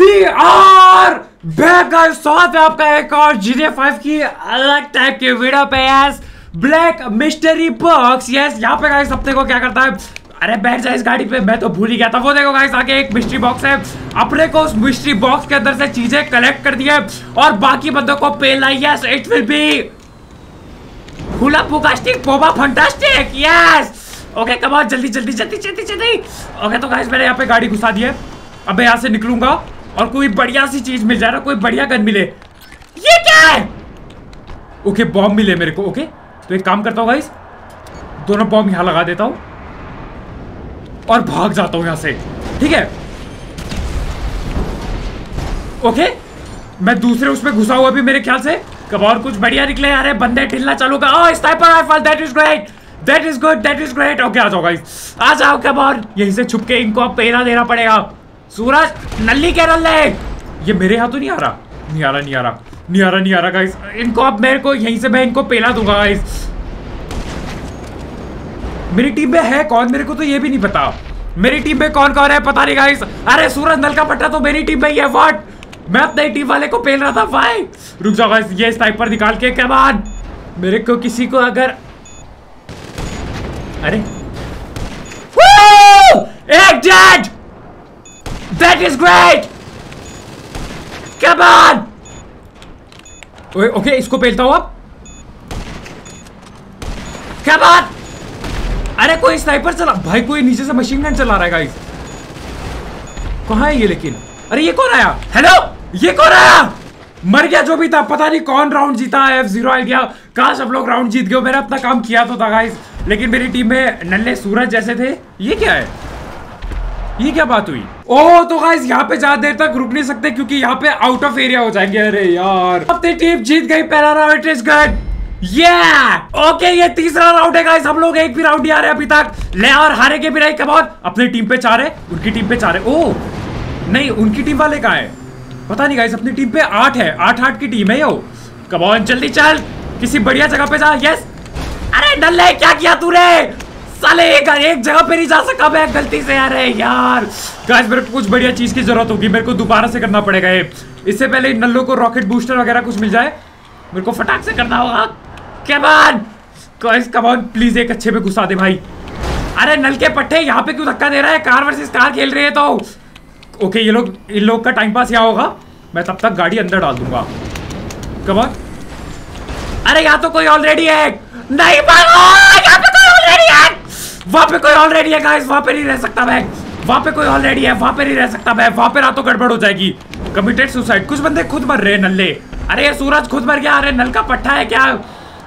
Are स्वागत है आपका एक और GTA 5 की अलग टाइप की वीडियो पे yes black mystery box yes यहाँ पे गाइस अपने को क्या करता है। अरे बैठ जा इस गाड़ी पे, मैं तो भूल ही गया था। वो देखो गाइस आगे एक मिस्ट्री बॉक्स है। अपने को उस मिस्ट्री बॉक्स के अंदर से चीज़ें कलेक्ट कर दी है और बाकी बंदों को पेल I yes it will be fantastic yes okay come जल्दी जल्दी जल्दी जल्दी जल्दी। ओके तो गाइस मैंने यहाँ पे गाड़ी घुसा दी है। अब मैं यहाँ से निकलूँगा। और कोई बढ़िया सी चीज़ मिल जाए ना, कोई बढ़िया गन मिले। ये क्या है? ओके बॉम्ब मिले मेरे को, ओके। तो एक काम करता हूँ गाइस दोनों बॉम्ब यहाँ लगा देता हूँ और भाग जाता हूँ यहाँ से, ठीक है? ओके, मैं दूसरे उसमें घुसा हुआ भी मेरे ख्याल से। कब और कुछ बढ़िया निकले अरे बंदे ढिलना चालू कर। ओह sniper rifle that is great that is good that is great okay, आ जाओ गाइस आ जाओ कब और। यहीं से छुप के इनको अब पेरा देना पड़ेगा। सूरज नल्ली के नल्ले ये मेरे हाथों नहीं आ रहा। नहीं आ रहा, नहीं आ रहा। नहीं आ रहा, नहीं आ रहा गाइस इनको अब मेरे को यहीं से मैं इनको पेला दूँगा गाइस मेरी टीम में है कौन? मेरे को तो ये भी नहीं पता। मेरी टीम में कौन कौन है पता नहीं गाइस अरे, सूरज, नल का पट्टा तो मेरी टीम में ही है। व्हाट मैं अपनी टीम वाले को पेल रहा था। भाई रुक जाओ गाइस ये स्नाइपर निकाल के बात मेरे को किसी को अगर अरे। एक dead is great come on ओए ओके इसको पेलता हूँ अब। कम ऑन अरे कोई स्नाइपर चला भाई कोई नीचे से मशीन गन चला रहा है गाइस कहाँ है ये लेकिन? अरे ये कौन आया? हेलो ये कौन आया? मर गया जो भी था पता नहीं कौन राउंड जीता एफ़ ज़ीरो आ गया। कहा सब लोग राउंड जीत गए मैंने अपना काम किया तो था गाइस लेकिन मेरी टीम में नल्ले सूरज जैसे थे। ये क्या है? ये क्या बात हुई? ओह तो गाइस यहाँ पे ज़्यादा देर तक रुक नहीं सकते क्योंकि यहाँ पे आउट ऑफ़ एरिया हो जाएँगे। अरे यार। अपनी टीम जीत गई पहला round is good yeah! Okay ये तीसरा राउंड है गाइस हम लोग एक भी राउंड आ रहे अभी तक। ले और हारे के भी कमॉन अपनी टीम पे चार है उनकी टीम पे चार। है ओ, नहीं, उनकी टीम वाले कहा है? पता नहीं गाइस अपनी टीम पे आठ है। आठ आठ की टीम है यो कमॉन जल्दी चल। किसी बढ़िया जगह पे जा। यस अरे, नल्ले, क्या किया तूने? साले एक, एक जगह पे नहीं जा सका मैं गलती से अरे यार। गाइस मेरे को कुछ बढ़िया चीज़ की ज़रूरत होगी मेरे को दोबारा से करना पड़ेगा ये। इससे पहले नल्लों को रॉकेट बूस्टर वगैरह कुछ मिल जाए मेरे को फटाक से करना होगा। कमान गाइस कमान प्लीज़ एक अच्छे पे घुसा दे भाई। अरे नल के पट्टे यहाँ पे क्यों धक्का दे रहा है? कार वर्सेस कार खेल रहे हैं तो। ओके ये लोग इन लोग का टाइम पास यहाँ होगा। मैं तब तक गाड़ी अंदर डाल दूँगा। कमान अरे यहाँ तो कोई ऑलरेडी है। नहीं भागो! यहाँ पे वहाँ पे कोई ऑलरेडी है गाइस वहाँ पे नहीं रह सकता मैं। वहाँ पे कोई ऑलरेडी है, वहाँ पे नहीं रह सकता मैं। वहाँ पे रातों गड़बड़ हो जाएगी। कमिटेड सुसाइड कुछ बंदे खुद मर रहे नल्ले। अरे, ये सूरज खुद मर गया। अरे, नल का पट्टा है क्या?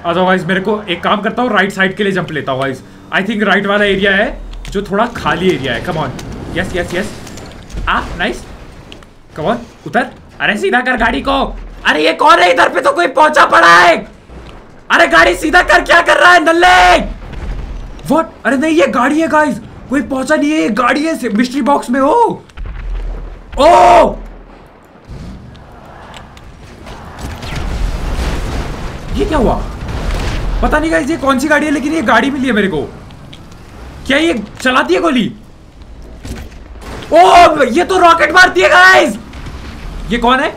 जाओ गाइस मेरे को एक काम करता हूँ राइट साइड के लिए जंप लेता हूँ गाइस आई थिंक राइट वाला एरिया है, जो थोड़ा खाली एरिया है। Come on yes yes yes ah nice come on उतर। अरे, सीधा कर गाड़ी को। अरे, ये कौन है? इधर पे तो कोई पहुँचा पड़ा है। अरे, गाड़ी सीधा कर क्या कर रहा है, नल्ले? व्हाट अरे नहीं, ये गाड़ी है गाइस कोई पहुँचा नहीं है, ये गाड़ी है मिस्ट्री बॉक्स में हो. ओ! ये क्या हुआ? पता नहीं गाइस ये कौन सी गाड़ी है, लेकिन ये गाड़ी मिली है मेरे को. क्या ये चलाती है गोली? ओ, ये तो रॉकेट मारती है गाइस ये कौन है?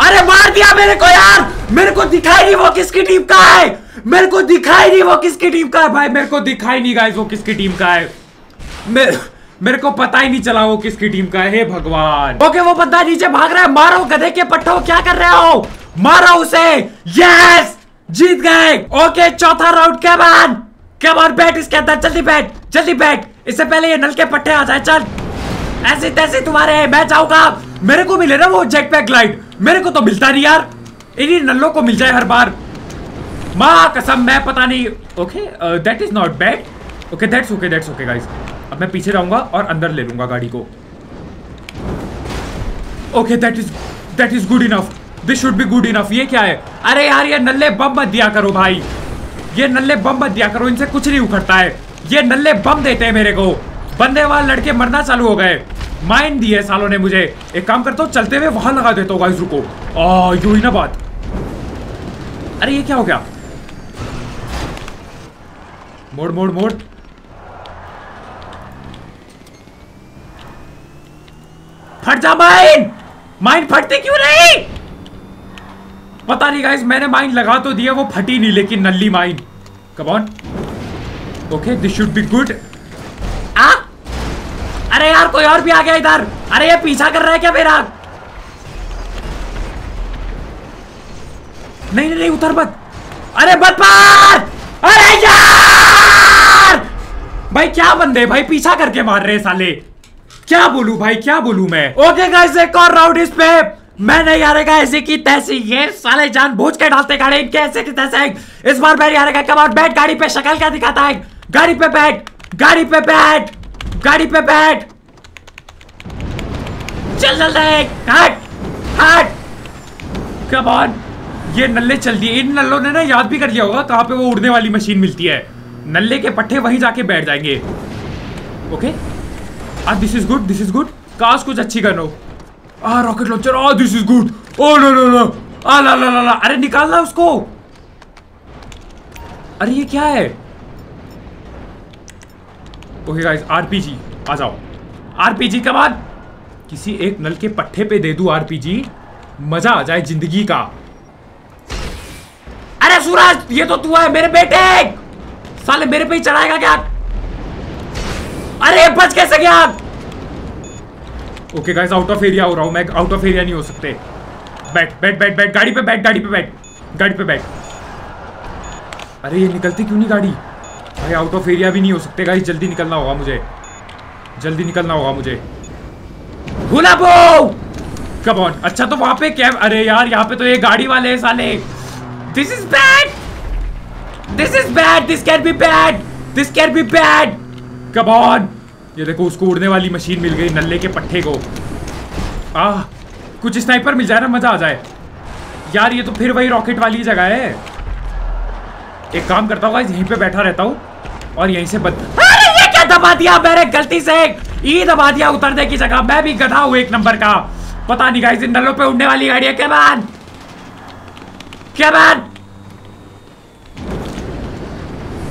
अरे मार दिया मेरे को, यार. मेरे को दिखाई नहीं वो किसकी टीम का है. मेरे को दिखाई नहीं वो किसकी टीम का है भाई, मेरे को दिखाई नहीं गाइस वो किसकी टीम का है। मेरे मेरे को पता ही नहीं चला वो किसकी टीम का है, हे भगवान। ओके, वो बंदा नीचे भाग रहा है, मारो गधे के पट्टो, क्या कर रहे हो? मारो उसे। यस जीत गए। ओके, चौथा राउंड के बाद कम ऑन बैठ इसके अंदर, जल्दी बैठ जल्दी बैठ। इससे पहले ये नल के पट्टे आ जाए, चल। ऐसे तैसे तुम्हारे, मैं जाऊँगा। मेरे को मिले ना वो जेट पैक ग्लाइड मेरे को तो मिलता नहीं यार। इन्हीं नलों को मिल जाए हर बार। माँ, कसम, मैं पता नहीं। Okay that is not bad okay that's okay that's okay guys अब मैं पीछे रहूँगा और अंदर ले लूँगा गाड़ी को। Okay that is that is good enough this should be good enough ये क्या है? अरे यार, ये नल्ले बम मत दिया करो भाई। ये नल्ले बम मत दिया करो, इनसे कुछ नहीं उखड़ता है। ये नल्ले बम देते हैं मेरे को। बंदे वहाँ लड़के मरना चालू हो गए। माइंड दिए सालों ने मुझे। एक काम करता हूँ, चलते हुए वहाँ लगा देता हूँ गाइस रुको। आ, यू ही ना बात। अरे ये क्या हो गया? मोड़ मोड़ मोड़। फट जा माइन माइन फटती क्यों नहीं? पता नहीं गाइस मैंने माइन लगा तो दिया, वो फटी नहीं, लेकिन नल्ली mine come on okay this should be good ah? अरे यार, कोई और भी आ गया इधर। अरे ये पीछा कर रहा है क्या मेरा? नहीं नहीं नहीं, उतर मत। अरे मत मार! अरे यार भाई, क्या बंदे भाई, पीछा करके मार रहे साले। क्या बोलू भाई, क्या बोलू मैं? ओके गाइस एक और राउंड इस पे। मैं नहीं हारेगा ऐसे की तैसे ये साले जान बूझ के डालते गाड़ी ऐसे की तैसे इस बार मैं हारेगा। कब और बैठ, गाड़ी पे शक्ल क्या दिखाता है? गाड़ी पे बैठ, गाड़ी पे बैठ, गाड़ी पे बैठ। चल चल हट कम ऑन ये नल्ले चल दिए। इन नल्लों ने ना याद भी कर लिया होगा कहाँ पे वो उड़ने वाली मशीन मिलती है। नल्ले के पट्टे वहीं जाके बैठ जाएँगे। Okay ah this is good this is good काश कुछ अच्छी करो आ rocket launcher ah this is good oh no no no ah ला ला ला ला अरे निकालना उसको। अरे, ये क्या है? ओके गाइस आरपीजी आ जाओ। आरपीजी के बाद किसी एक नल के पट्टे पे दे दू आरपीजी मज़ा आ जाए ज़िंदगी का। अरे, सूरज, ये तो तू है, मेरे बेटे। साले मेरे पे ही चढ़ाएगा क्या अरे बच कैसे गया okay guys out of area हो रहा हूँ मैं। आउट ऑफ़ एरिया नहीं हो सकते। बैठ बैठ बैठ बैठ। गाड़ी पे बैठ गाड़ी पे बैठ। गाड़ी पे बैठ। अरे ये निकलती क्यों नहीं गाड़ी? भाई आउट ऑफ़ एरिया भी नहीं हो सकते गाइस जल्दी निकलना होगा मुझे। जल्दी निकलना होगा मुझे। भूला बो! कम ऑन अच्छा तो वहाँ पे कैब अरे यार यहाँ पे तो ये गाड़ी वाले हैं साले। This is bad this is bad this can be bad this can be bad come on ये देखो, उसको उड़ने वाली मशीन मिल गई नल्ले के पट्टे को। आ कुछ स्नाइपर मिल जाए ना, मज़ा आ जाए। यार, ये तो फिर वही रॉकेट वाली जगह है। एक काम करता हूँ यहीं पे बैठा रहता हूँ और यहीं से बद। अरे, ये क्या दबा दिया मैंने? गलती से। ई दबा दिया उतरने की जगह। मैं भी गधा हूँ एक नंबर का। पता नहीं गाइस इन नलों पे उड़ने वाली गाड़ी है क्या बात क्या बात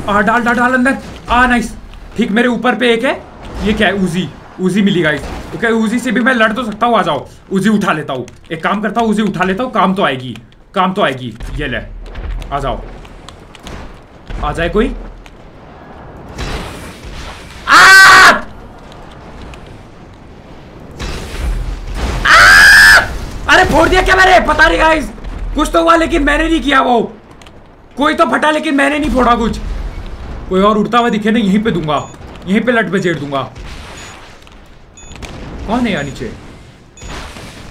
आ, डाल डाल डाल अंदर। आ नाइस ठीक, मेरे ऊपर पे एक है। ये क्या है? उजी उजी मिली गाइस ओके उजी से भी मैं लड़ तो सकता हूँ, आ जाओ। उजी उठा लेता हूँ। एक काम करता हूँ उजी उठा लेता हूँ, काम तो आएगी। काम तो आएगी। ये ले। आ जाओ। आ जाए कोई! अरे फोड़ दिया क्या मैंने? पता नहीं गाइस कुछ तो हुआ, लेकिन मैंने नहीं किया वो। कोई तो फटा, लेकिन मैंने नहीं फोड़ा कुछ। कोई और उड़ता हुआ दिखे ना यहीं पे दूँगा। यहीं पे लट पे दूँगा। कौन है यहाँ नीचे?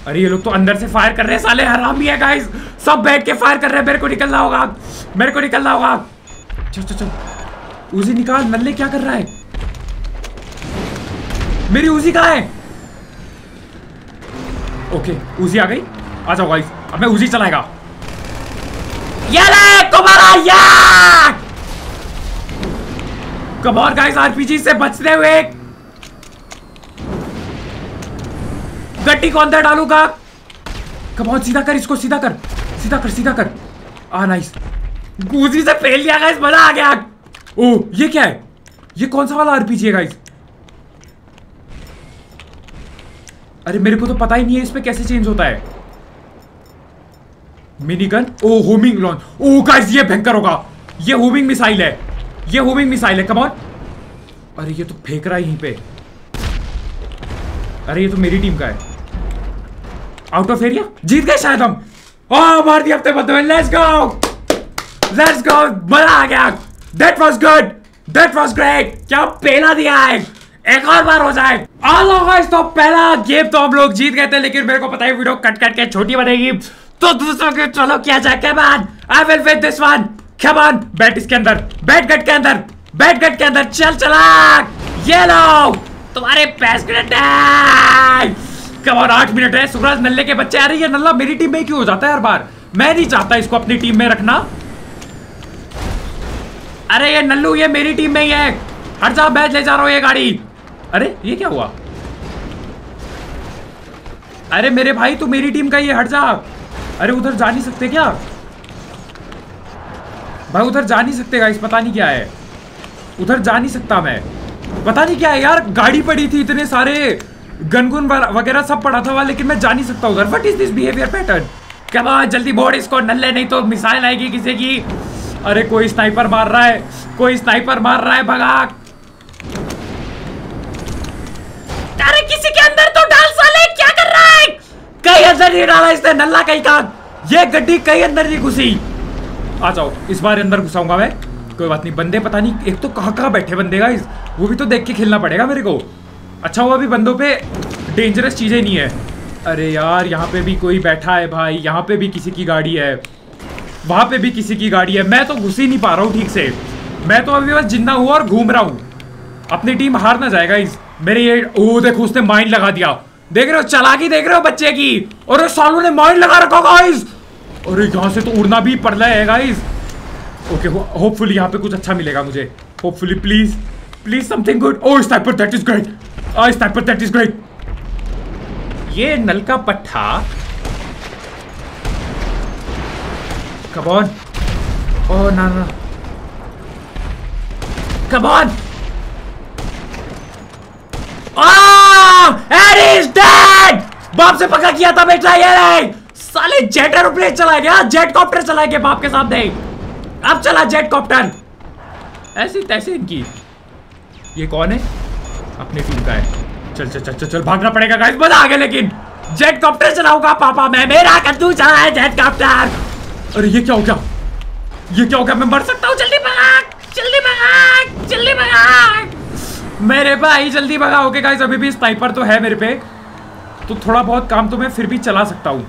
अरे ये लोग तो अंदर से फायर कर रहे हैं साले, हराम भी है गाइस सब बैठ के फायर कर रहे हैं। मेरे को निकलना होगा। मेरे को निकलना होगा। चल चल चल। उजी निकाल, नल्ले क्या कर रहा है? मेरी उसी कहाँ है? ओके उसी आ गई। आ जाओ गाइस अब मैं उसी चलाएगा। ये ले तुम्हारा यार! कमॉन गाइस आरपीजी से बचते हुए गट्टी को अंदर डालूँगा। कमॉन सीधा कर इसको, सीधा कर सीधा कर सीधा कर। आ नाइस गुजी से फेल लिया गाइस मज़ा आ गया। ओ ये क्या है? ये कौन सा वाला आरपीजी है गाइस अरे, मेरे को तो पता ही नहीं है इस पे कैसे चेंज होता है। Mini gun oh homing launch oh guys ये भयंकर होगा। ये होमिंग मिसाइल है। ये होमिंग मिसाइल है कमॉन अरे, ये तो फेंक रहा है यहीं पे। अरे, ये तो मेरी टीम का है। आउट ऑफ़ एरिया जीत गए शायद हम। ओ मार दिया हफ़्ते बदले लेट्स गो लेट्स गो मज़ा आ गया। That was good that was great क्या पेला दिया है। एक और बार हो जाए। गाइस तो पहला गेम तो हम लोग जीत गए थे, लेकिन मेरे को पता है वीडियो कट कट के छोटी बनेगी। तो दूसरों के चलो क्या जाए। Come on I will win this one on bat इसके अंदर, बैट गट के अंदर, बैट गट के अंदर, चल चला ये लो तुम्हारे पैस कम ऑन आठ मिनट है सूरज नल्ले के बच्चे आ रही है। नल्ला मेरी टीम में क्यों हो जाता है हर बार? मैं नहीं चाहता इसको अपनी टीम में रखना। अरे ये नल्लू, ये मेरी टीम में ही है। हट जा मैं ले जा रहा हूँ ये गाड़ी। अरे, ये क्या हुआ? अरे मेरे भाई, तू मेरी टीम का है हट जा अरे उधर जा नहीं सकते क्या? भाई उधर जा नहीं सकते गाइस पता नहीं क्या है। उधर जा नहीं सकता मैं। पता नहीं क्या है यार, गाड़ी पड़ी थी, इतने सारे गनगुन वगैरह सब पड़ा था लेकिन मैं जा नहीं सकता उधर। What is this behaviour pattern क्या जल्दी बोर्ड इसको नल्ले, नहीं तो मिसाइल आएगी किसी की। अरे, कोई स्नाइपर मार रहा है, कोई स्नाइपर मार रहा है भगा अरे, किसी के अंदर तो डाल साले, क्या कर रहा है? कहीं अंदर नहीं डाला इसने नल्ला, कहीं का ये गड्डी कहीं अंदर नहीं घुसी। आ जाओ, इस बार अंदर घुसाऊँगा मैं। कोई बात नहीं, बंदे पता नहीं, एक तो कहाँ कहाँ बैठे बंदे का वो भी तो देख के खेलना पड़ेगा मेरे को। अच्छा हुआ भी बंदों पे डेंजरस चीज़ें नहीं है। अरे यार, यहाँ पे भी कोई बैठा है भाई, यहाँ पे भी किसी की गाड़ी है। वहाँ पे भी किसी की गाड़ी है। मैं तो घुस ही नहीं पा रहा हूँ ठीक से। मैं तो अभी बस ज़िंदा हुआ और घूम रहा हूँ। अपनी टीम हार ना जाएगा इस मेरे ये, ओ, देखो, उसने माइंड लगा दिया। देख रहे हो, चलाकी देख रहे हो बच्चे की? और सालों ने माइंड लगा रखा गाइस अरे यहाँ से तो उड़ना भी पड़ रहा है गाइस ओके होपफुली यहाँ पे कुछ अच्छा मिलेगा मुझे. Hopefully please please something good oh sniper that is great ah sniper that is great ये नल का पट्टा कम ऑन ओ ना ना कम ऑन इज़ डेड बाप से पक्का किया था बेटा ये नहीं. साले जेट एरोप्लेन चला गया, जेट कॉप्टर चला गया बाप के सामने। अब चला जेट कॉप्टर। ऐसी तैसे इनकी। ये कौन है? अपनी टीम का है। चल चल चल चल भागना पड़ेगा गाइस मज़ा आ गया, लेकिन जेट कॉप्टर चलाऊँगा, पापा, मैं, मेरा कद्दू चला है जेट कॉप्टर। अरे, ये क्या हो गया? ये क्या हो गया? मैं मर सकता हूँ? जल्दी भाग जल्दी भाग जल्दी भाग। मेरे भाई, जल्दी भगा। ओके गाइस अभी भी स्नाइपर तो है मेरे पे। तो थोड़ा बहुत काम तो मैं फिर भी चला सकता हूँ।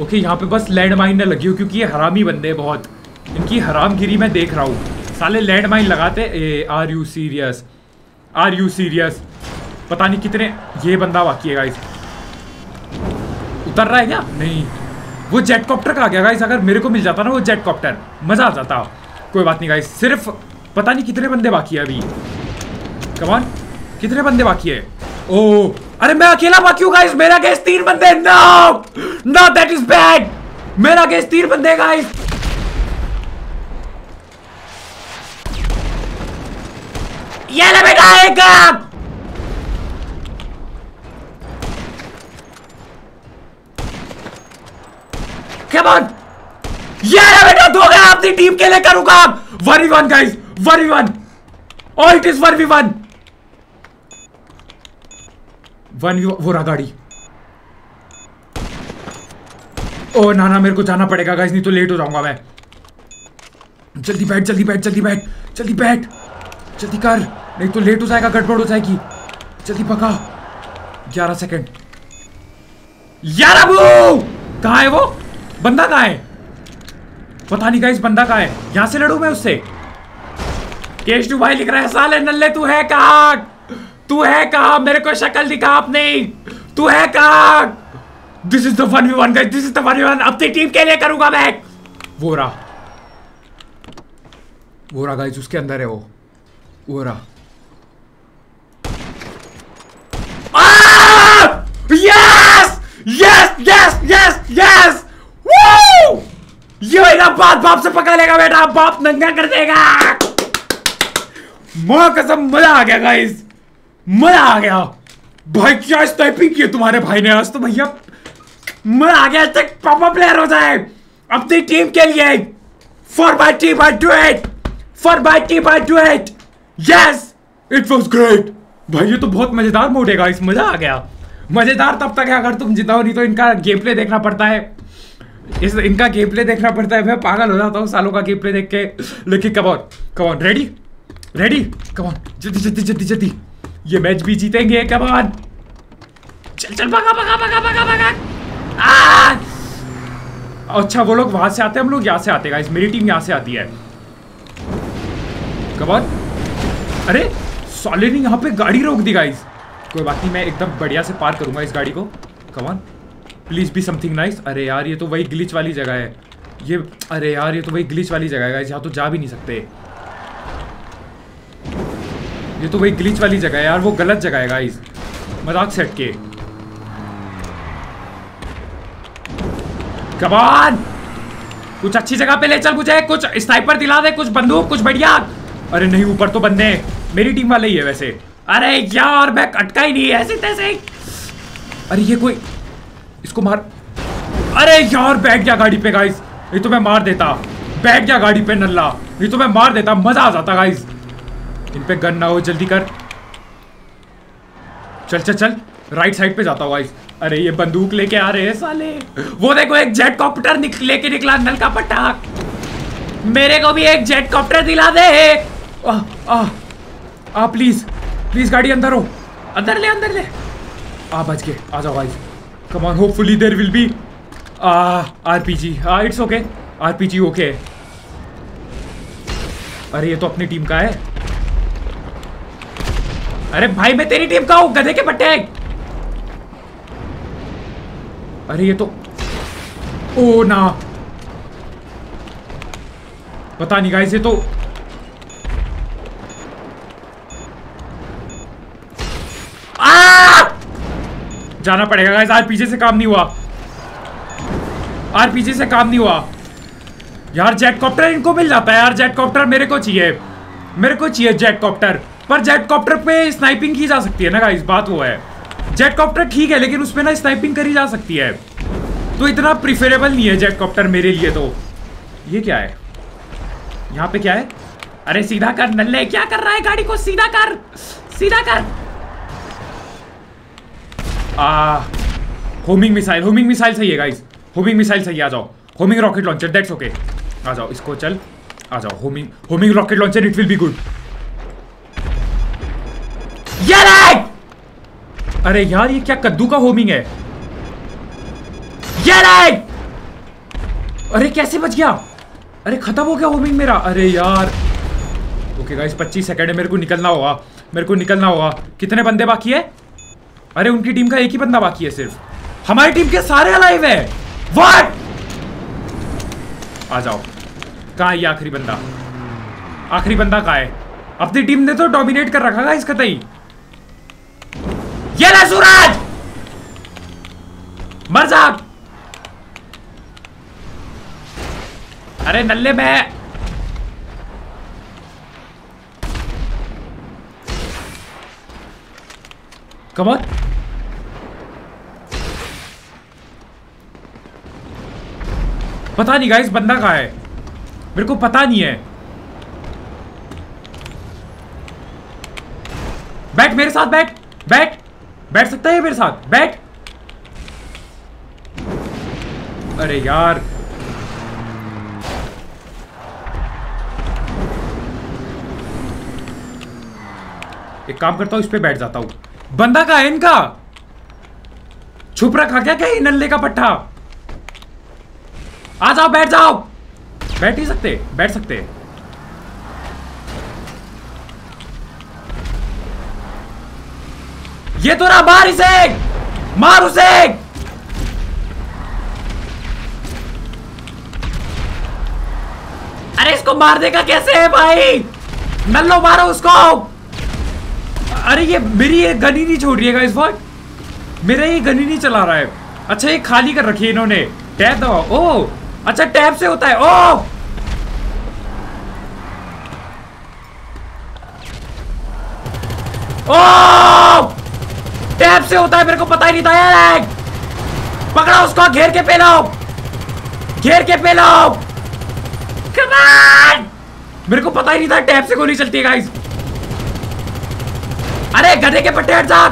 ओके यहाँ पे बस लैंड माइन न लगी हो, क्योंकि ये हरामी बंदे बहुत। इनकी हरामगिरी मैं देख रहा हूँ। साले लैंड माइन लगाते ए are you serious are you serious पता नहीं कितने ये बंदा बाकी है गाइस उतर रहा है क्या? नहीं। वो जेट कॉप्टर का आ गया गाइस अगर मेरे को मिल जाता ना वो जेट कॉप्टर मज़ा आ जाता। कोई बात नहीं गाइस सिर्फ़ पता नहीं कितने बंदे बाकी है अभी। कमान कितने बंदे बाकी है? ओ अरे मैं अकेला बाकी हूँ गाइस? मेरा गैस तीन बंदे no no that is bad मेरा गैस तीन बंदे गाइस ये ले बेटा, एक Come on! ये है बेटा, दो गया अपनी टीम के लिए करूँगा one one guys one one और it is one one one v वो रहा गाड़ी। ओ, ना ना, मेरे को जाना पड़ेगा गाइस नहीं तो लेट हो जाऊँगा मैं। जल्दी बैठ जल्दी बैठ जल्दी बैठ जल्दी बैठ। जल्दी कर, नहीं तो लेट हो जाएगा, गड़बड़ हो जाएगी। जल्दी पका। ग्यारह सेकंड यार कहा है वो? बंदा कहा है? पता नहीं गाइस बंदा कहा है? यहाँ से लड़ू मैं उससे? केश भाई लिख रहा है, साले नल्ले, तू है कहा? तू है कहा? मेरे को शक्ल दिखा आपने तू है कहा? This is the one v one this is the one v one अपनी टीम के लिए करूँगा मैं। वो रहा वो रहा उसके अंदर है वो। वो रहा yes yes yes yes yes ये बात बाप से पका लेगा बेटा। बाप नंगा कर देगा। माँ, कसम, मज़ा आ गया गाइस मज़ा आ गया। भाई, क्या स्नाइपिंग की तुम्हारे भाई ने? आज तो भैया मज़ा आ गया तक पापा प्लेयर हो जाए। अपनी टीम के लिए। For my team I do it for my team I do it yes it was great भाई, ये तो बहुत मज़ेदार मोड है गाइस मज़ा आ गया। मज़ेदार तब तक है अगर तुम जिताओ नहीं तो इनका गेम प्ले देखना पड़ता है। इस, इनका गेम प्ले देखना पड़ता है। मैं पागल हो जाता हूँ सालों का गेम प्ले देख के। लेकिन come on come on ready ready come on जल्दी जल्दी जल्दी जल्दी। ये मैच भी जीतेंगे कमॉन चल चल, भागा भागा भागा भागा भागा! अच्छा वो लोग वहाँ से आते हैं, हम लोग यहाँ से आते हैं मेरी टीम यहाँ से आती है। कमॉन अरे सॉलिड यहाँ पे गाड़ी रोक दी गाइस कोई बात नहीं, मैं एकदम बढ़िया से पार करूँगा इस गाड़ी को। Come on please be something nice अरे यार, ये तो वही ग्लिच वाली जगह है। ये, अरे यार, ये तो वही ग्लिच वाली जगह है गाइस यहाँ तो जा भी नहीं सकते। ये तो वही ग्लिच वाली जगह है यार, वो गलत जगह है गाइस मज़ाक सेट के कमान कुछ अच्छी जगह पे ले चल मुझे, कुछ स्नाइपर दिला दे, कुछ बंदूक, कुछ बढ़िया। अरे नहीं, ऊपर तो बंदे मेरी टीम वाले ही है वैसे। अरे यार, मैं कटका ही नहीं, ऐसे तैसे। अरे ये कोई इसको मार अरे यार, बैठ गया गाड़ी पे गाइस ये तो मैं मार देता। बैठ गया गाड़ी पे, नल्ला। ये तो मैं मार देता, मज़ा आ जाता गाइस इन पे गन ना हो जल्दी कर। चल चल चल। राइट साइड पे जाता हूँ अरे ये बंदूक लेके आ रहे हैं साले। वो देखो एक जेट कॉप्टर लेके निकला नल का पटाख। मेरे को भी एक जेट कॉप्टर दिला दे। आ, आ, आ प्लीज़ प्लीज़ गाड़ी अंदर हो। अंदर ले अंदर ले। आ बच गए। आ जाओ guys come on hopefully there will be R RPG हाँ इट्स ओके आरपीजी ओके अरे ये तो अपनी टीम का है। अरे भाई, मैं तेरी टीम का हूँ? गधे के पट्टे अरे ये तो ओ ना। पता नहीं गाइस ये तो आ! जाना पड़ेगा गाइस आज पीछे से काम नहीं हुआ। आरपीजी से काम नहीं हुआ। यार, जेट कॉप्टर इनको मिल जाता है यार, जेट कॉप्टर मेरे को चाहिए। मेरे को चाहिए जेट कॉप्टर। पर जेट कॉप्टर पे स्नाइपिंग की जा सकती है ना गाइस बात वो है। जेट कॉप्टर ठीक है, लेकिन उसमें ना स्नाइपिंग करी जा सकती है। तो इतना प्रिफरेबल नहीं है जेट कॉप्टर मेरे लिए तो। ये क्या है? यहाँ पे क्या है? अरे सीधा कर, नल्ले, क्या कर रहा है गाड़ी को? सीधा कर सीधा कर। आ होमिंग मिसाइल होमिंग मिसाइल सही है गाइस होमिंग मिसाइल सही आ जाओ। Homing rocket launcher that's okay आ जाओ, इसको चल। आ जाओ homing homing rocket launcher it will be good अरे यार, ये क्या कद्दू का होमिंग है? अरे कैसे बच गया? अरे खत्म हो गया होमिंग मेरा। अरे यार। ओके गाइस 25 सेकंड है, मेरे को निकलना होगा। मेरे को निकलना होगा। कितने बंदे बाकी है? अरे, उनकी टीम का एक ही बंदा बाकी है सिर्फ़। हमारी टीम के सारे अलाइव है। व्हाट आ जाओ। कहा आखिरी बंदा? आखिरी बंदा कहा है? अपनी टीम ने तो डोमिनेट कर रखा था इसका ये ले सूरज मर जा। अरे नल्ले में। कमर पता नहीं गाइस बंदा कहाँ है? मेरे को पता नहीं है। बैठ मेरे साथ बैठ बैठ। बैठ सकता है मेरे साथ? बैठ। अरे यार। एक काम करता हूँ, इस पे बैठ जाता हूँ। बंदा का है इनका? छुप रखा क्या क्या नल्ले का पट्टा? आ जाओ, बैठ जाओ। बैठ ही सकते, बैठ सकते। ये तो रहा मार इसे! मार उसे! अरे इसको मार देगा कैसे है भाई? नल्लो मारो उसको! अरे ये मेरी ये गन नहीं छोड़ रही है इस वक्त मेरा ये गनी नहीं चला रहा है। अच्छा ये खाली कर रखी है इन्होंने। टैब दबाओ। ओ अच्छा टैप से होता है। ओ ओ टैब से होता है, मेरे को पता ही नहीं था, यार पकड़ा उसको, घेर के पेलो। घेर के पेलो। कमान मेरे को पता ही नहीं था, टैब से गोली चलती है गाइस अरे, गधे के पट्टे हट जा।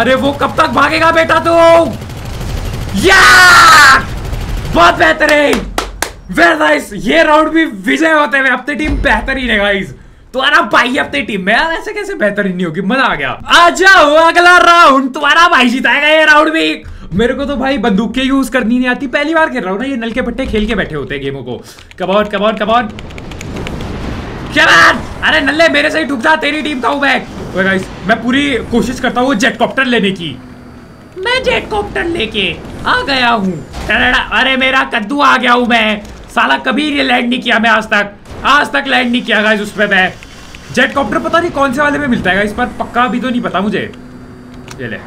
अरे, वो कब तक भागेगा बेटा तू? या बहुत बेहतरीन। वेरी नाइस ये राउंड भी विजय होते हुए अपनी टीम बेहतरीन है गाइस तुम्हारा भाई अपनी टीम में यार ऐसे कैसे बेहतरीन नहीं होगी? मज़ा आ गया। आ जाओ, अगला राउंड तुम्हारा भाई जीताएगा ये राउंड भी। मेरे को तो भाई बंदूक के यूज़ करनी नहीं आती। पहली बार खेल रहा हूँ ना, ये नल के पट्टे खेल के बैठे होते हैं गेमों को। कबॉन कबॉन कबॉन अरे नल्ले, मेरे से ही जा तेरी टीम का हूँ मैं मैं पूरी कोशिश करता हूँ जेटकॉप्टर लेने की। मैं जेटकॉप्टर लेके आ गया हूँ। अरे मेरा कद्दू आ गया हूँ मैं। साला कभी ये लैंड नहीं किया मैं आज तक। आज तक लैंड नहीं किया गाइस उस पर मैं। जेटकॉप्टर पता नहीं कौन से वाले में मिलता है इस पर पक्का अभी तो नहीं पता मुझे। ये ले।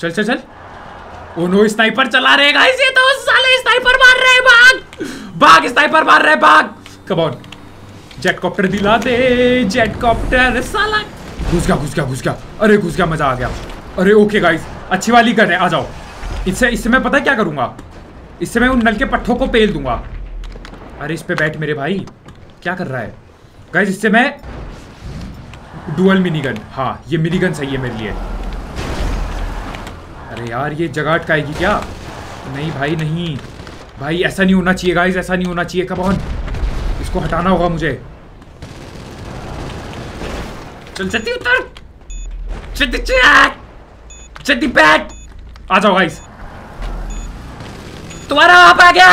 चल चल चल। ओ नो, स्नाइपर चला रहे गाइस ये तो साले स्नाइपर मार रहे भाग। भाग, स्नाइपर मार रहे भाग। कम ऑन जेटकॉप्टर दिला दे जेटकॉप्टर साला। घुस गया घुस गया घुस गया। अरे, घुस गया, मज़ा आ गया। अरे ओके गाइस अच्छी वाली गन है, आ जाओ। इससे इससे मैं पता क्या करूँगा? इससे मैं उन नल के पट्टों को पेल दूँगा। अरे, इस पे बैठ मेरे भाई। क्या कर रहा है? गाइस इससे मैं डुअल मिनी गन हाँ ये मिनी गन सही है मेरे लिए। अरे यार, ये जगह अटकाएगी क्या? नहीं भाई नहीं। भाई, ऐसा नहीं होना चाहिए गाइस ऐसा नहीं होना चाहिए। कब ऑन इसको हटाना होगा मुझे। चल चलती उतर। चैक। चलती बैक आ जाओ गाइस तुम्हारा आप आ गया।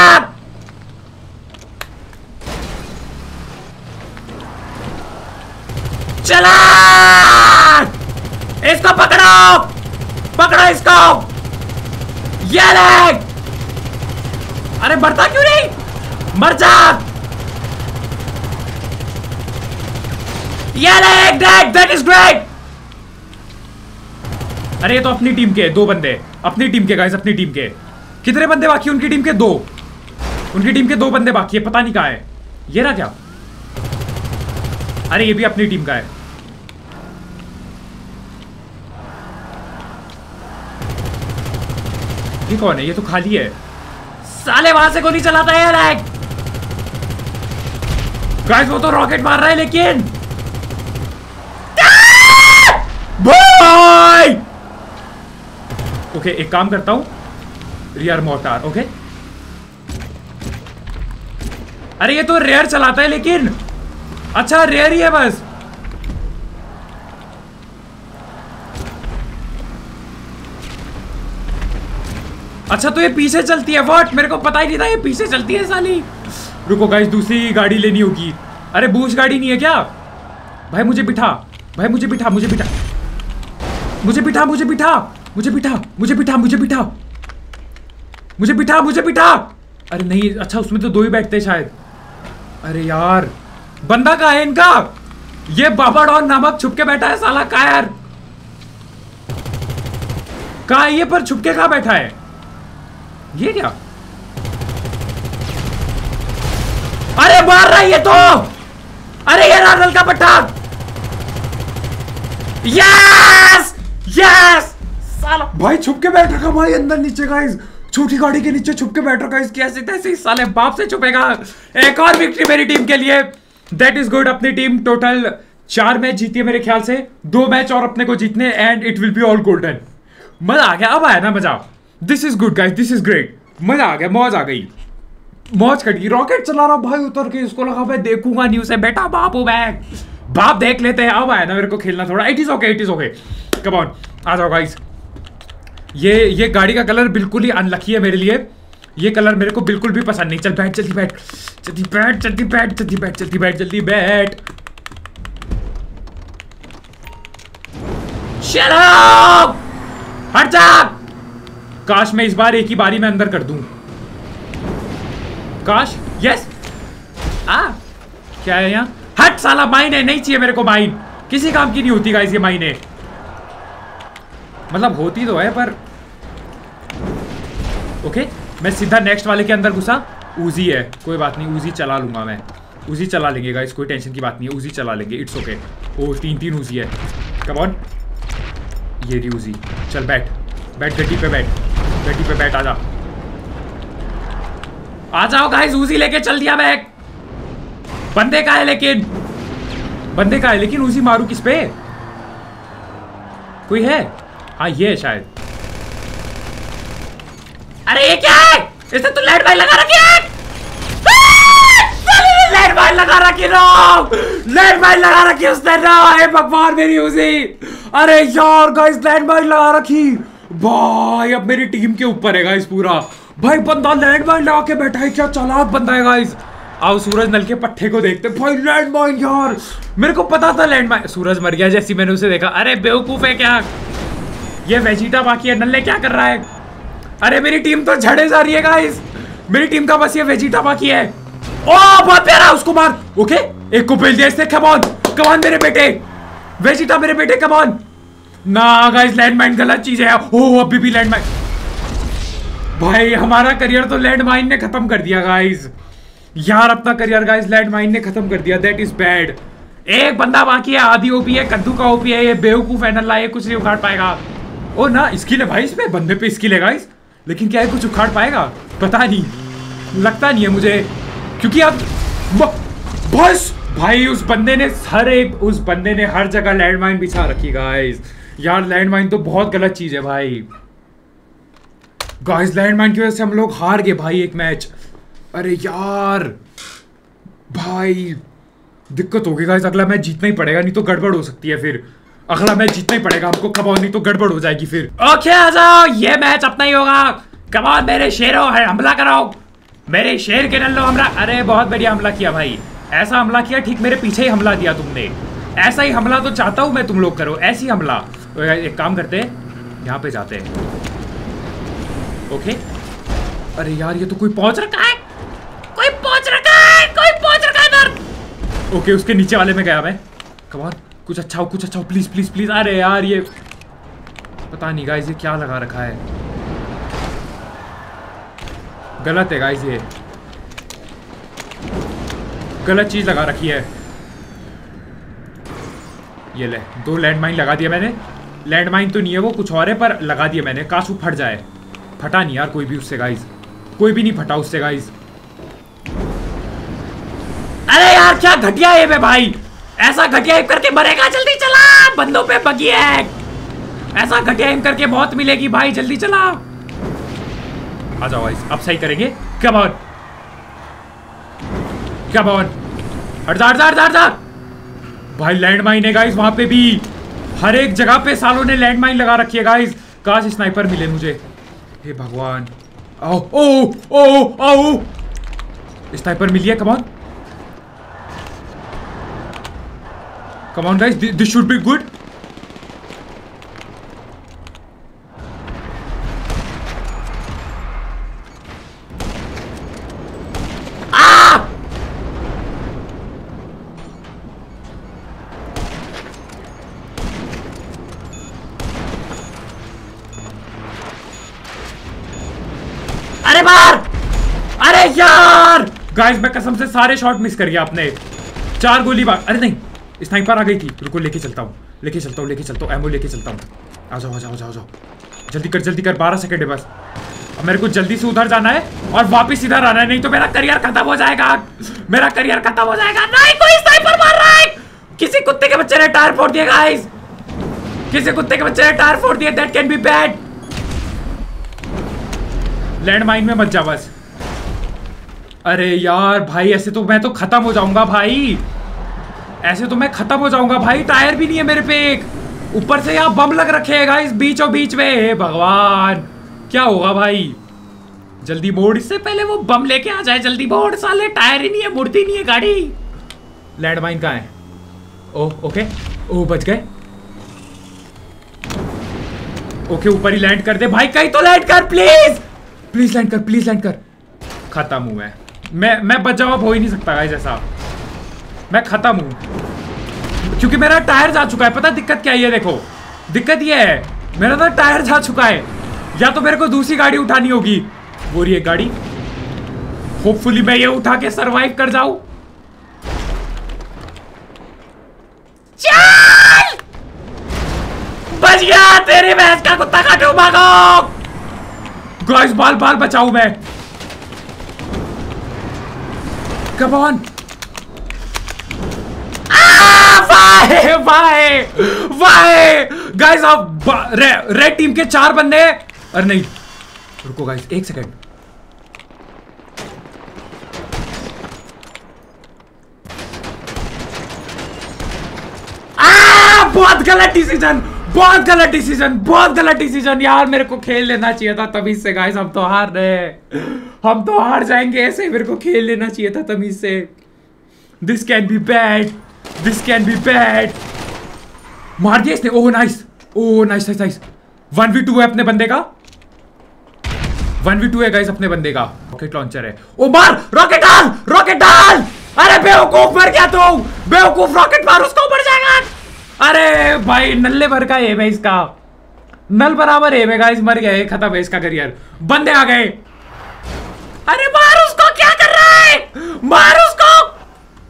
चला! इसको पकड़ो! पकड़ो इसको! ये ले अरे मरता क्यों नहीं? मर जा! ये दैट इज़ ग्रेट अरे ये तो अपनी टीम के, दो बंदे। अपनी टीम के गाइस अपनी टीम के। कितने बंदे बाकी उनकी टीम के? दो। उनकी टीम के दो बंदे बाकी है, पता नहीं कहा है। ये ना क्या? अरे ये भी अपनी टीम का है। ये कौन है? ये तो खाली है। साले वहाँ से गोली चलाता है लैग गाइस वो तो रॉकेट मार रहा है, लेकिन भाई! ओके एक काम करता हूँ। रियर मोटार ओके अरे, ये तो रेयर चलाता है, लेकिन अच्छा रेयर ही है बस। अच्छा तो ये पीछे चलती है वॉट मेरे को पता ही नहीं था ये पीछे चलती है साली। रुको गाइस दूसरी गाड़ी लेनी होगी। अरे, बूश गाड़ी नहीं है क्या? भाई, मुझे बिठा। भाई, मुझे बिठा मुझे बिठा। मुझे बिठा मुझे बिठा मुझे बिठा मुझे बिठा मुझे बिठा। मुझे बिठा मुझे बिठा। अरे नहीं अच्छा उसमें तो दो ही बैठते शायद। अरे यार, बंदा कहा है इनका? ये बाबा डॉन नामक छुपके बैठा है साला कायर कहा ये पर? छुपके कहा बैठा है? ये क्या? अरे मार रहा है ये तो! अरे ये रानल का पट्टा! यस यस साला भाई, छुप के बैठ रखा भाई अंदर नीचे गाइस छोटी गाड़ी के नीचे छुप के बैठ रखा इस कैसे तैसे साले बाप से छुपेगा? एक और विक्ट्री मेरी टीम के लिए. दैट इज़ गुड अपनी टीम टोटल चार मैच जीती है मेरे ख्याल से. दो मैच और अपने को जीतने and it will be all golden मज़ा आ गया, अब आया ना मज़ा। This is good guys this is great मज़ा आ गया, मौज आ गई। मौज कट गई रॉकेट चला रहा, भाई, उतर के इसको लगा, मैं देखूँगा न्यूज़ से बेटा, बाप हूँ मैं। बाप देख लेते हैं। अब आया ना मेरे को खेलना थोड़ा। It is okay it is okay come on आ जाओ गाइस ये ये गाड़ी का कलर बिल्कुल ही अनलकी है मेरे लिए। ये कलर मेरे को बिल्कुल भी पसंद नहीं। चल बैठ जल्दी बैठ। जल्दी बैठ जल्दी बैठ जल्दी बैठ जल्दी बैठ जल्दी बैठ। हट जा! काश मैं इस बार एक ही बारी में अंदर कर दूँ। काश? यस आ, क्या है यहाँ? हट साला माइन है नहीं चाहिए मेरे को माइन। किसी काम की नहीं होती गाइस ये माइन है मतलब होती तो है, पर ओके मैं सीधा नेक्स्ट वाले के अंदर घुसा। ऊजी है। कोई बात नहीं ऊजी चला लूँगा मैं। ऊजी चला लेंगे गाइस कोई टेंशन की बात नहीं है। ऊजी चला लेंगे इट्स ओके ओ, तीन तीन ऊजी है। कम ऑन ये रही ऊजी चल बैठ। बैठ गड्डी पे बैठ। गड्डी पे बैठ आजा आ जाओ गाइस ऊजी लेके चल दिया मैं बंदे का है लेकिन। बंदे का है लेकिन ऊजी मारू किस पे? कोई है? हाँ ये है शायद। अरे ये क्या है? इसने तो लाइट बाइट लगा रखी है। लाइट बाइट लगा रखी नो। लाइट बाइट लगा रखी उसने ना। हे भगवान मेरी उसी अरे यार गाइस लाइट बाइट लगा रखी। भाई, अब मेरी टीम के ऊपर है गाइस पूरा। भाई, बंदा लैंड माइन लगा के बैठा है, क्या चालाक बंदा है गाइस आओ, सूरज नल के पट्टे को देखते भाई लैंड माइन यार। मेरे को पता था लैंड माइन सूरज मर गया जैसी मैंने उसे देखा। अरे, बेवकूफ़ है क्या? ये वेजिटा बाकी है नल्ले क्या कर रहा है? अरे, मेरी टीम तो झड़े जा रही है गाइस मेरी टीम का बस ये वेजिटा बाकी है। ओ, बहुत प्यारा, उसको मार। ओके एक को पेल दिया इसने कमॉन कमॉन मेरे बेटे। वेजिटा मेरे बेटे कमॉन ना गाइस लैंडमाइन गलत चीज़ है ओ, अभी भी लैंडमाइन भाई, हमारा करियर तो लैंडमाइन ने खत्म कर दिया गाइस यार, अपना करियर गाइस लैंडमाइन ने खत्म कर दिया। दैट इज़ बैड एक बंदा बाकी है, आधी ओपी है, कद्दू का ओपी है, ये बेवकूफ़ एनल ये कुछ नहीं उखाड़ पाएगा। ओ, ना स्किल है भाई इसमें, बंदे पे स्किल है गाइस लेकिन क्या है कुछ उखाड़ पाएगा? पता नहीं। लगता नहीं है मुझे। क्योंकि अब बस! भाई, उस बंदे ने, हर एक, उस बंदे ने हर जगह लैंडमाइन बिछा रखी गाइस यार लैंडमाइन तो बहुत गलत चीज़ है भाई। गाइस लैंडमाइन की वजह से हम लोग हार गए भाई एक मैच अरे यार, भाई, दिक्कत होगी गाइस अगला मैच जीतना ही पड़ेगा, नहीं तो गड़बड़ हो सकती है फिर। अगला मैच जीतना ही पड़ेगा हमको कमाओ नहीं तो गड़बड़ हो जाएगी फिर। ओके आ जाओ ये मैच अपना ही होगा। कमाओ मेरे शेरों हमला कराओ। मेरे शेर के नल्लो हमला। अरे, बहुत बढ़िया हमला किया भाई। ऐसा हमला किया, ठीक मेरे पीछे ही हमला दिया तुमने। ऐसा ही हमला तो चाहता हूँ मैं तुम लोग करो, ऐसी हमला। तो एक काम करते हैं, यहाँ पे जाते हैं। ओके अरे यार, ये तो कोई पहुँच रखा है! कोई पहुँच रखा है! कोई पहुँच रखा है ओके उसके नीचे वाले में गया मैं। कमान कुछ अच्छा हो, कुछ अच्छा हो प्लीज़ प्लीज़ प्लीज़ अरे यार, ये पता नहीं गाइस ये क्या लगा रखा है? गलत है गाइस ये। गलत चीज़ लगा रखी है। ये ले, दो लैंडमाइन लगा दिया मैंने। लैंडमाइन तो नहीं है, वो कुछ और है, पर लगा दिया मैंने। काश वो फट जाए। फटा नहीं यार कोई भी उससे गाइस कोई भी नहीं फटा उससे गाइस अरे यार, क्या घटिया है मैं भाई। ऐसा घटिया एम करके मरेगा, जल्दी चला। बंदों पे बगी है। ऐसा घटिया एम करके बहुत मिलेगी भाई, जल्दी चला। आ जाओ गाइस अब सही करेंगे। कम ऑन कम ऑन हट जा हट जा हट जा भाई लैंडमाइन है गाइस वहाँ पे भी। हर एक जगह पे सालों ने लैंड माइन लगा रखी है गाइस काश स्नाइपर मिले मुझे। हे भगवान। आओ, ओ ओ आओ स्नाइपर मिली है come on come on guys this should be good यार। गाइस मैं कसम से सारे शॉट मिस कर गया आपने। चार गोली बार। अरे नहीं स्नाइपर आ गई थी। रुको, लेके चलता हूँ। लेके चलता हूँ, लेके चलता हूँ। एमओ लेके चलता हूँ। आ जाओ आ जाओ आ जाओ जल्दी कर जल्दी कर। बारह सेकंड है बस। अब मेरे को जल्दी से उधर जाना है और वापस इधर आना है। नहीं तो मेरा करियर खत्म हो जाएगा। मेरा करियर खत्म हो जाएगा। नहीं, कोई स्नाइपर मार रहा है। किसी कुत्ते के बच्चे ने टायर फोड़ दिया गाइस किसी कुत्ते के बच्चे ने टायर फोड़ दिया। That can be bad land mine में मत जा बस। अरे यार, भाई, ऐसे तो मैं तो खत्म हो जाऊँगा भाई। ऐसे तो मैं खत्म हो जाऊँगा भाई, टायर भी नहीं है मेरे पे एक। ऊपर से यहाँ बम लग रखे हैं इस बीचों बीच में। हे भगवान, क्या होगा भाई? जल्दी मोड़, इससे पहले वो बम लेके आ जाए, जल्दी मोड़, साले, टायर ही नहीं है, मुड़ती नहीं है गाड़ी। लैंड माइन कहाँ है? ओ, ओके, ओ, बच गए। ओके, ऊपर ही लैंड कर दे। भाई, कहीं तो लैंड कर प्लीज़ प्लीज़ लैंड कर प्लीज़ लैंड कर। खत्म हूँ मैं। मैं मैं बच जाऊँ हो ही नहीं सकता गाइस ऐसा। मैं खत्म हूँ। क्योंकि मेरा टायर जा चुका है, पता दिक्कत क्या है देखो। दिक्कत ये है, मेरा तो टायर जा चुका है। या तो मेरे को दूसरी गाड़ी उठानी होगी। वो रही एक गाड़ी। होपफुली मैं ये उठा के सरवाइव कर जाऊँ। चल! बच गया तेरे भैंस का कुत्ता काटू भागो गाइस बाल बाल बचाऊ मैं। वाहे वाहे गाइस आप रेड टीम के चार बंदे। अरे नहीं, रुको गाइस एक सेकंड बहुत गलत डिसीज़न बहुत गलत डिसीज़न बहुत गलत डिसीज़न यार, मेरे को खेल लेना चाहिए था तभी से गाइस हम तो हार रहे हम तो हार जाएँगे ऐसे मेरे को खेल लेना चाहिए था तमीज से। This can be bad this can be bad मार दिया इसने। ओह nice oh nice nice nice one v two है अपने बंदे का। वन वी टू है गाइस अपने बंदे का। रॉकेट लॉन्चर है। ओ, मार! रॉकेट डाल! रॉकेट डाल! अरे, बेवकूफ़ मर गया तू! बेवकूफ़ रॉकेट मार, उसको मर जाएगा। अरे भाई, नल्ले भर का एम है इसका। नल बराबर एम है गाइस मर गया खत्म है इसका करियर बंदे आ गए। अरे मार उसको, क्या कर रहा है? मार उसको।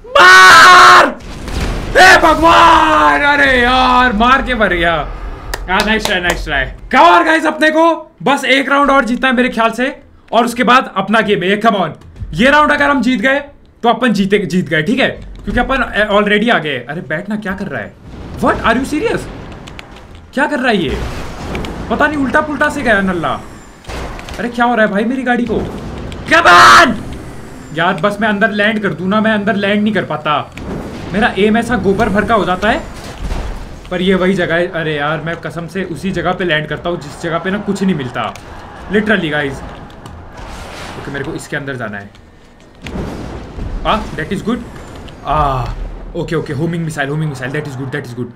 मार! ए भगवान! अरे यार, मार के मर गया। ट्राई कम गाइस अपने को। बस एक राउंड और जीतना है मेरे ख्याल से। और उसके बाद अपना गेम है कम ऑन ये राउंड अगर हम जीत गए तो अपन जीते, जीत गए, ठीक है? क्योंकि अपन ऑलरेडी आ गए। अरे बैठना क्या कर रहा है? व्हाट आर यू सीरियस क्या कर रहा है ये? पता नहीं उल्टा पुल्टा से गया नल्ला। अरे क्या हो रहा है भाई मेरी गाड़ी को? कमान यार बस मैं अंदर लैंड कर दूँ ना, मैं अंदर लैंड नहीं कर पाता। मेरा एम ऐसा गोबर भर का हो जाता है। पर ये वही जगह है। अरे यार, मैं कसम से उसी जगह पे लैंड करता हूँ, जिस जगह पे ना कुछ नहीं मिलता। लिटरली गाइज़ ओके, मेरे को इसके अंदर जाना है। आ that is good ah okay okay homing missile homing missile that is good that is good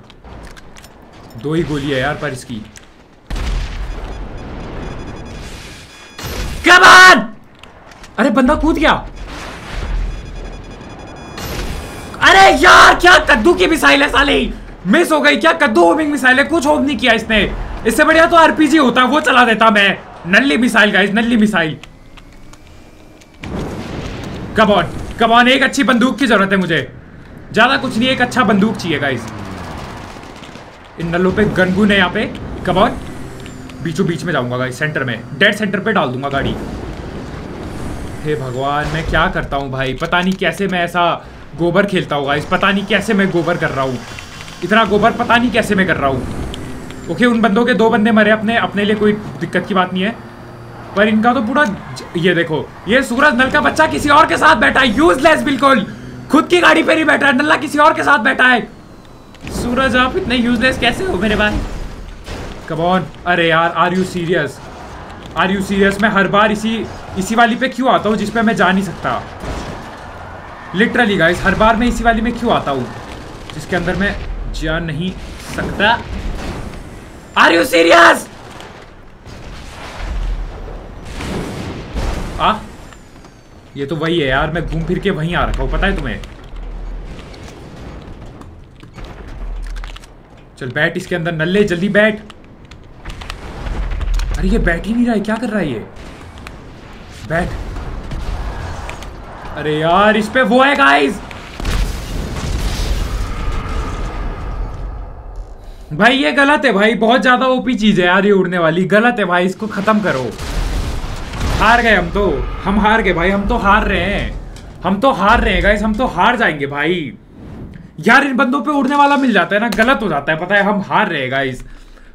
दो ही गोली है यार पर इसकी। कमान अरे बंदा कूद गया। अरे यार, क्या कद्दू की मिसाइल है साले? मिस हो गई क्या? कद्दू होमिंग मिसाइल है, कुछ होम नहीं किया इसने। इससे बढ़िया तो आरपीजी होता है वो चला देता मैं। नल्ली missile guys nalli missile. Come on come on एक अच्छी बंदूक की ज़रूरत है मुझे। ज़्यादा कुछ नहीं, एक अच्छा बंदूक चाहिए गाइस इन नल्लों पे गनगुन है यहाँ पे कबॉन बीचों बीच में जाऊँगा गाइस सेंटर में. डेड सेंटर पे डाल दूँगा गाड़ी. हे भगवान, मैं क्या करता हूँ भाई? पता नहीं कैसे मैं ऐसा गोबर खेलता हूँ गाइस पता नहीं कैसे मैं गोबर कर रहा हूँ. इतना गोबर पता नहीं कैसे मैं कर रहा हूँ. ओके उन बंदों के दो बंदे मरे अपने अपने लिए कोई दिक्कत की बात नहीं है. पर इनका तो पूरा ये देखो, ये सूरज नल का बच्चा किसी और के साथ बैठा है यूजलेस बिल्कुल. खुद की गाड़ी पर ही बैठा है, नल्ला किसी और के साथ बैठा है। सूरज, आप इतने यूजलेस कैसे हो मेरे भाई? कबॉन अरे यार are you serious are you serious मैं हर बार इसी इसी वाली पे क्यों आता हूँ जिस पे मैं जा नहीं सकता? लिटरली गाइस हर बार मैं इसी वाली में क्यों आता हूँ? जिसके अंदर मैं जा नहीं सकता। Are you serious ah? ये तो वही है यार, मैं घूम फिर के वहीं आ रखा हूँ, पता है तुम्हें? चल बैठ इसके अंदर, नल्ले, जल्दी बैठ। अरे ये बैठ ही नहीं रहा है, क्या कर रहा है ये? बैठ। अरे यार, इस पे वो है गाइस भाई, ये गलत है भाई, बहुत ज़्यादा ओपी चीज़ है यार, ये उड़ने वाली, गलत है भाई, इसको खत्म करो। हार गए हम तो। हम हार गए भाई, हम तो हार रहे हैं। हम तो हार रहे हैं गाइस हम तो हार जाएँगे भाई। यार, इन बंदों पे उड़ने वाला मिल जाता है ना, गलत हो जाता है, पता है, हम हार रहे हैं गाइस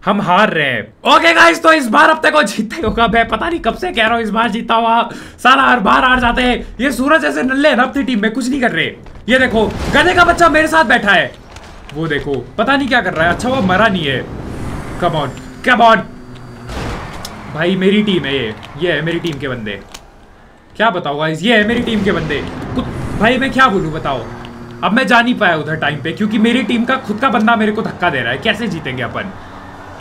हम हार रहे हैं। ओके गाइस तो इस बार अब तक वो जीतते होगा। मैं पता नहीं कब से कह रहा हूँ, इस बार जीता हुआ। सारा हर बार हार जाते हैं। ये सूरज जैसे नल्ले हैं ना अपनी टीम में, कुछ नहीं कर रहे। ये देखो, गधे का बच्चा मेरे साथ बैठा है। वो देखो, पता नहीं क्या कर रहा है। अच्छा वो मरा नहीं है। कम ऑन कम ऑन भाई, मेरी टीम है ये। ये है मेरी टीम के बंदे। क्या बताओ गाइस ये है मेरी टीम के बंदे। कुछ भाई, मैं क्या बोलूँ, बताओ। अब मैं जा नहीं पाया उधर टाइम पे, क्योंकि मेरी टीम का खुद का बंदा मेरे को धक्का दे रहा है। कैसे जीतेंगे अपन?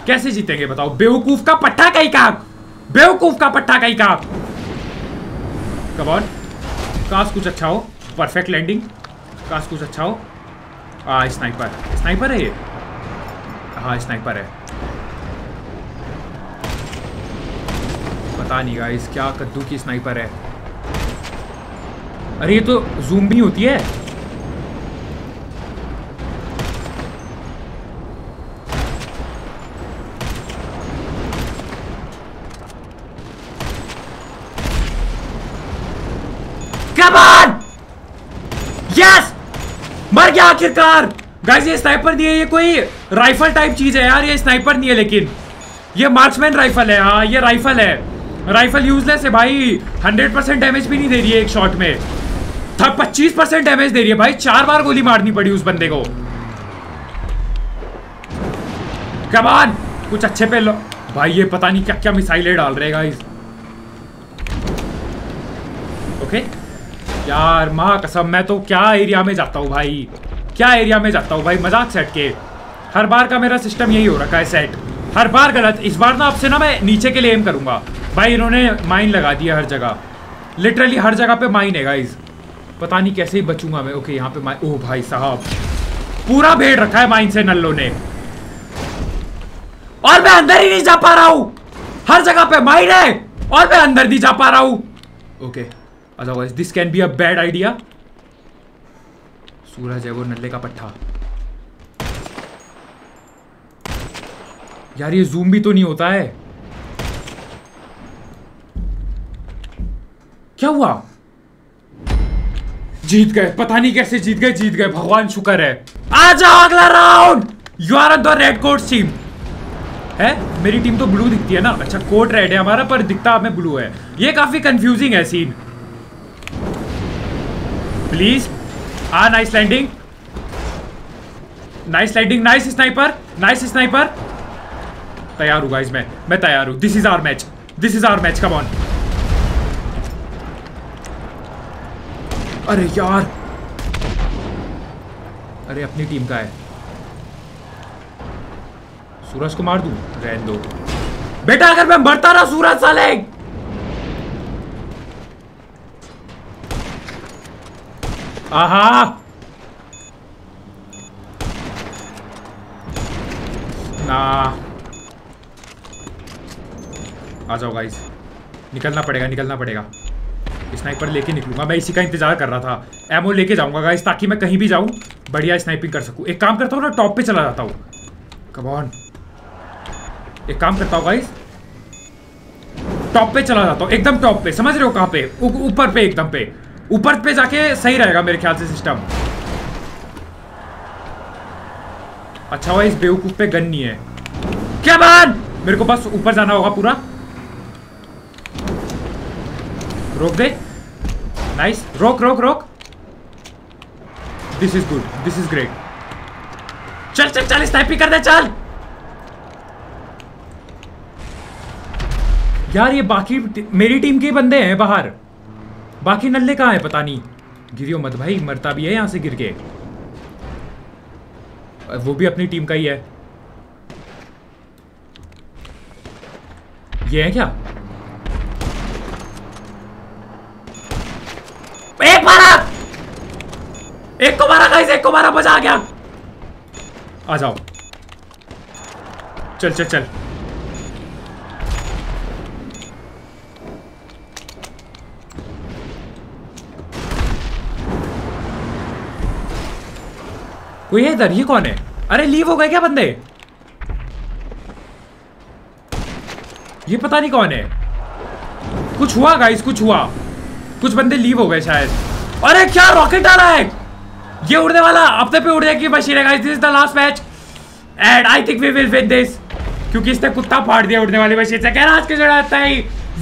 कैसे जीतेंगे, बताओ। बेवकूफ़ का पट्टा कहीं का? बेवकूफ़ का पट्टा कहीं का? कबॉन काश कुछ अच्छा हो। परफेक्ट लैंडिंग काश कुछ अच्छा हो। आ स्नाइपर स्नाइपर है ये? हाँ स्नाइपर है। पता नहीं गाइस क्या कद्दू की स्नाइपर है। अरे, ये तो जूम भी होती है। On! मर गया आखिरकार। गाइस ये स्नाइपर नहीं है, ये कोई राइफल टाइप चीज़ है यार, ये स्नाइपर नहीं है, लेकिन। ये मार्क्समैन राइफल है हाँ ये राइफल है। राइफल यूजलेस है भाई। 100 परसेंट डैमेज भी नहीं दे रही है एक शॉट में। था 25 परसेंट डैमेज दे रही है भाई। चार बार गोली मारनी पड़ी उस बंदे को। कमान कुछ अच्छे पे लो। भाई, ये पता नहीं क्या क्या मिसाइलें डाल रहे गाइस ओके यार, माँ कसम, मैं तो क्या एरिया में जाता हूँ भाई? क्या एरिया में जाता हूँ भाई? मज़ाक सेट के। हर बार का मेरा सिस्टम यही हो रखा है सेट हर बार गलत। इस बार ना आपसे ना मैं नीचे के लिए एम करूँगा। भाई, इन्होंने माइन लगा दिया हर जगह। लिटरली हर जगह पे माइन है गाइज़ पता नहीं कैसे ही बचूँगा मैं। ओके यहाँ पे माइन ओह भाई साहब। पूरा भेड़ रखा है माइन से नल्लो ने। और मैं अंदर ही नहीं जा पा रहा हूँ। हर जगह पे माइन है। और मैं अंदर नहीं जा पा रहा हूँ। Okay otherwise this can be a bad idea Suraj है वो नल्ले का पट्टा। यार, ये जूम भी तो नहीं होता है। क्या हुआ? जीत गए। पता नहीं कैसे जीत गए जीत गए। भगवान शुक्र है। आ जाओ अगला round you are the red coat team है? मेरी टीम तो ब्लू दिखती है ना। अच्छा कोट रेड है हमारा, पर दिखता हमें ब्लू है। ये काफ़ी कंफ्यूजिंग है scene please ah nice landing nice landing nice sniper nice sniper तैयार हूँ गाइस मैं। मैं तैयार हूँ। This is our match this is our match come on अरे यार। अरे, अपनी टीम का है। सूरज को मार दूँ? रहने दो। बेटा, अगर मैं मरता रहा सूरज साले! आहा! ना। आ जाओ गाइस निकलना पड़ेगा निकलना पड़ेगा। स्नाइपर लेके निकलूँगा। मैं इसी का इंतज़ार कर रहा था। एमओ लेके जाऊँगा गाइस ताकि मैं कहीं भी जाऊँ, बढ़िया स्नाइपिंग कर सकूँ। एक काम करता हूँ ना टॉप पे चला जाता हूँ। कमॉन एक काम करता हूँ गाइस टॉप पे चला जाता हूँ। एकदम टॉप पे। समझ रहे हो कहाँ पे? ऊपर पे, एकदम पे। ऊपर पे जाके सही रहेगा मेरे ख्याल से सिस्टम अच्छा हुआ इस बेवकूफ़ पे गन नहीं है। क्या बात? मेरे को बस ऊपर जाना होगा पूरा। रोक दे। नाइस रोक रोक रोक this is good this is great चल चल चल स्नाइपिंग कर दे चल यार ये बाकी मेरी टीम के बंदे हैं बाहर बाकी नल्ले कहाँ है पता नहीं गिरियो मत भाई मरता भी है यहाँ से गिर के वो भी अपनी टीम का ही है ये है क्या एक मारा एक को मारा मज़ा आ गया। आ जाओ। चल चल चल। कोई है इधर, ये कौन है? अरे, लीव हो गए क्या बंदे? ये पता नहीं कौन है। कुछ हुआ गाइस कुछ हुआ। कुछ बंदे लीव हो गए शायद। अरे, क्या रॉकेट आ रहा है? ये उड़ने वाला अपने पे उड़ने की मशीन है this the last match and I think we will win this क्योंकि इसने कुत्ता फाड़ दिया उड़ने वाली मशीन से. कह रहा आज के जो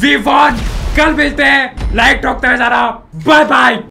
वी वॉन्ट कल मिलते हैं. लाइक है सारा. Bye bye